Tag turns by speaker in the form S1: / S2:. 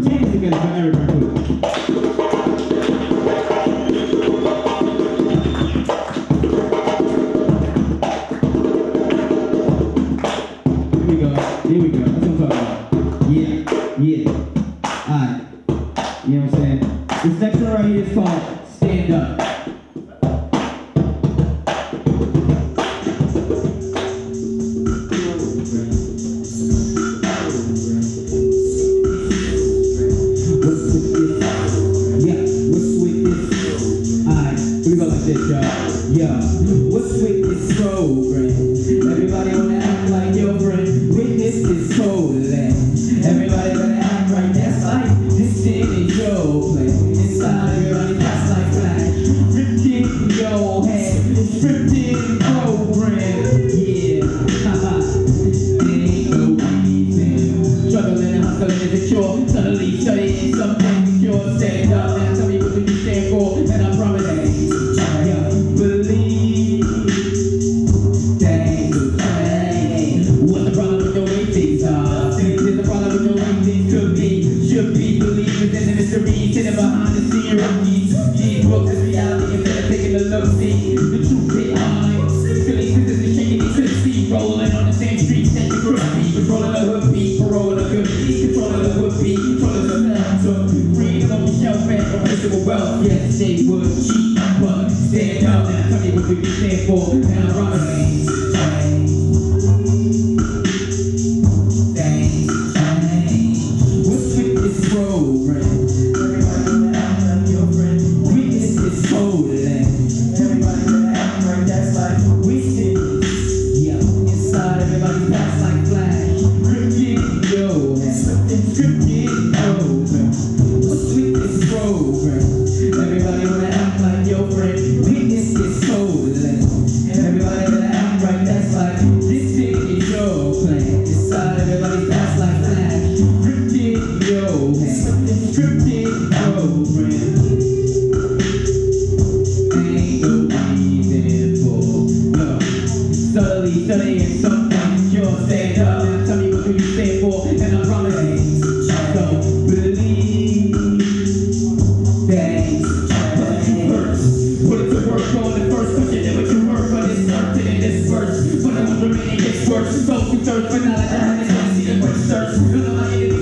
S1: Here we go. Here we go. That's what I'm. Yeah. Yeah. Alright. You know what I'm saying? This next one right here is called Stand Up. Yeah, what's with this program? Everybody wanna act like your friend. Witness this colon. Everybody better act right, that's like this thing is your plan. Inside everybody that's like flash. Ripped in your head, ripped in program. Yeah. Ain't no reason. Struggling and hustling. Suddenly wealth. Yes, they would cheat, but stand up. Tell me what we stand for. And I promise Chilean something You'll stand up. Tell me what you stand for And I promise I don't believe That But you hurt Put it to work on the first question Then what you hurt But it's certain in this verse. But I'm wondering it you I haven't it But